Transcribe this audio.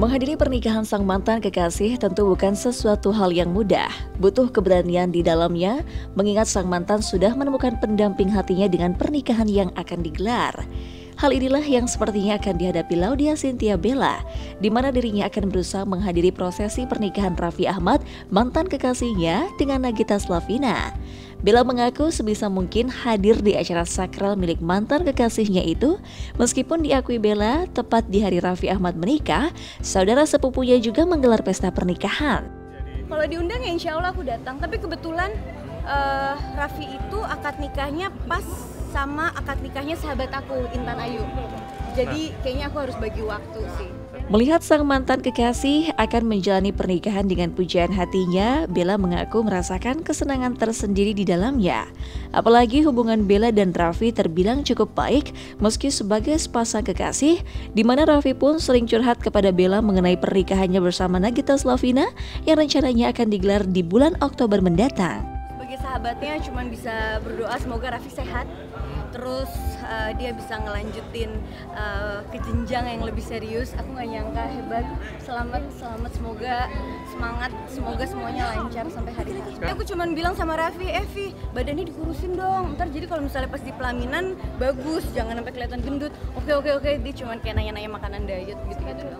Menghadiri pernikahan sang mantan kekasih tentu bukan sesuatu hal yang mudah. Butuh keberanian di dalamnya, mengingat sang mantan sudah menemukan pendamping hatinya dengan pernikahan yang akan digelar. Hal inilah yang sepertinya akan dihadapi Laudia Cynthia Bella, di mana dirinya akan berusaha menghadiri prosesi pernikahan Raffi Ahmad, mantan kekasihnya, dengan Nagita Slavina. Bella mengaku sebisa mungkin hadir di acara sakral milik mantan kekasihnya itu, meskipun diakui Bella tepat di hari Raffi Ahmad menikah, saudara sepupunya juga menggelar pesta pernikahan. Kalau diundang ya insya Allah aku datang, tapi kebetulan uh, Raffi itu akad nikahnya pas sama akad nikahnya sahabat aku Intan Ayu. Jadi kayaknya aku harus bagi waktu sih. Melihat sang mantan kekasih akan menjalani pernikahan dengan pujian hatinya, Bella mengaku merasakan kesenangan tersendiri di dalamnya. Apalagi hubungan Bella dan Raffi terbilang cukup baik meski sebagai sepasang kekasih, di mana Raffi pun sering curhat kepada Bella mengenai pernikahannya bersama Nagita Slavina yang rencananya akan digelar di bulan Oktober mendatang. Sebagai sahabatnya cuma bisa berdoa semoga Raffi sehat terus uh, dia bisa ngelanjutin uh, ke jenjang yang lebih serius. Aku nggak nyangka hebat. Selamat selamat. Semoga semangat. Semoga semuanya lancar sampai hari ini. Aku cuma bilang sama Raffi Evi badannya dikurusin dong. Ntar jadi kalau misalnya pas di pelaminan bagus. Jangan sampai kelihatan gendut. Oke oke oke. Dia cuma kayak nanya-nanya makanan diet gitu gitu